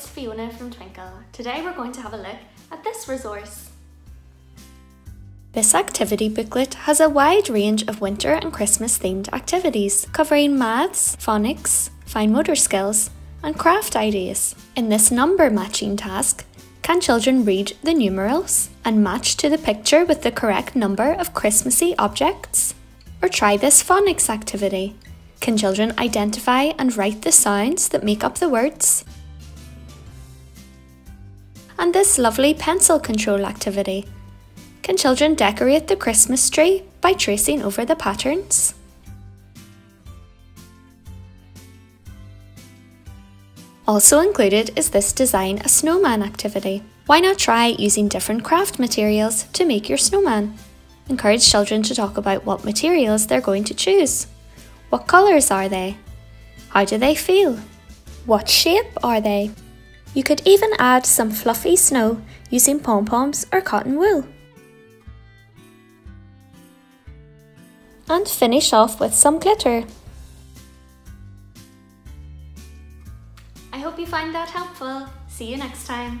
Fiona from Twinkl. Today we're going to have a look at this resource. This activity booklet has a wide range of winter and Christmas themed activities covering maths, phonics, fine motor skills, and craft ideas. In this number matching task, can children read the numerals and match to the picture with the correct number of Christmassy objects? Or try this phonics activity. Can children identify and write the sounds that make up the words? And this lovely pencil control activity can children decorate the Christmas tree by tracing over the patterns? Also included is this Design a Snowman activity. Why not try using different craft materials to make your snowman? Encourage children to talk about what materials they're going to choose. What colours are they? How do they feel? What shape are they? You could even add some fluffy snow using pom-poms or cotton wool. and finish off with some glitter. I hope you find that helpful. See you next time.